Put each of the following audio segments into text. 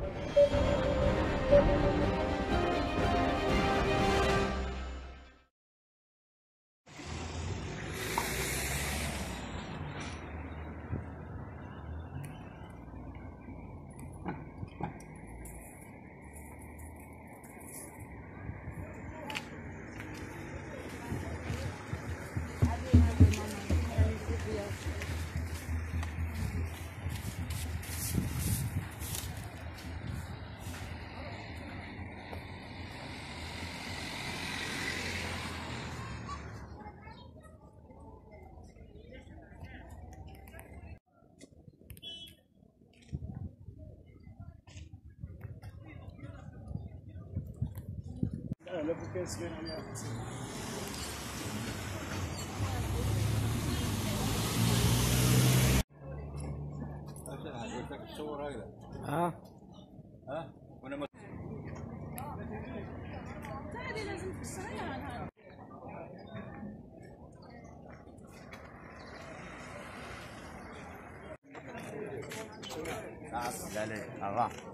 Thank you. لا بوكاس بين عليها آه ها وأنا ما لا لا الله ما تفاحش راهم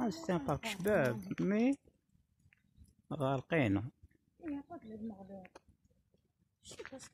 Il n'y a pas de المغرب. Je sais parce